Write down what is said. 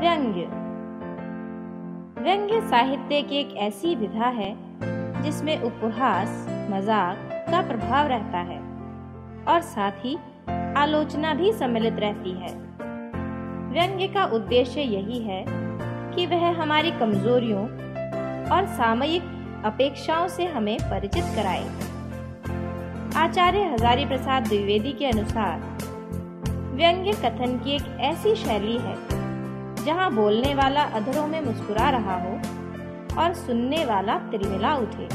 व्यंग्य व्यंग्य साहित्य की एक ऐसी विधा है, जिसमें उपहास, मज़ाक का प्रभाव रहता है, और साथ ही आलोचना भी सम्मिलित रहती है। व्यंग्य का उद्देश्य यही है कि वह हमारी कमजोरियों और सामयिक अपेक्षाओं से हमें परिचित कराए। आचार्य हजारी प्रसाद द्विवेदी के अनुसार, व्यंग्य कथन की एक ऐसी शैली है जहाँ बोलने वाला अधरों में मुस्कुरा रहा हो और सुनने वाला तिलमिला उठे।